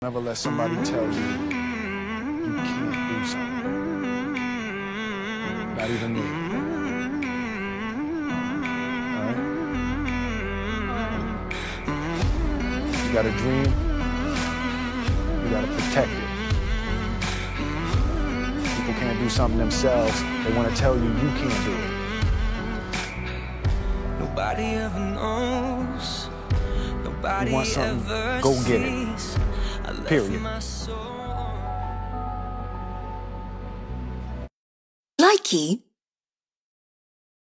Never let somebody tell you you can't do something. Not even me. Alright? You got a dream, you gotta protect it. People can't do something themselves, they wanna tell you you can't do it. Nobody ever knows. Nobody You want something, ever go get it. Period. Likey